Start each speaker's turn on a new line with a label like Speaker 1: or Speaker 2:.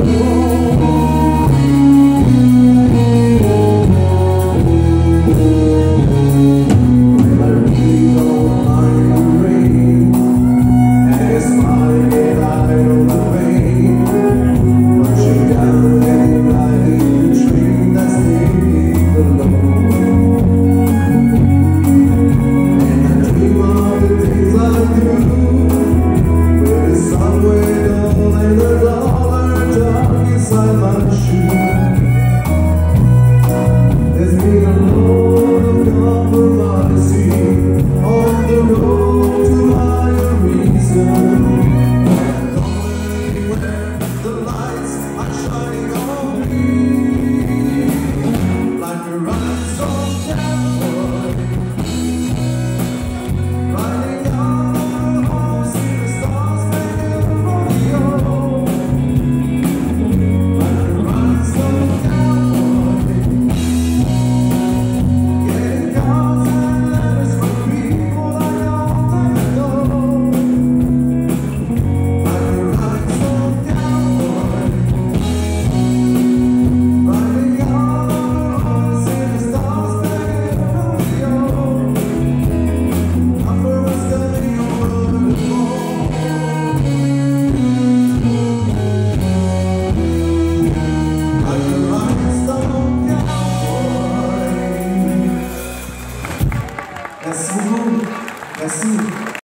Speaker 1: You. Merci.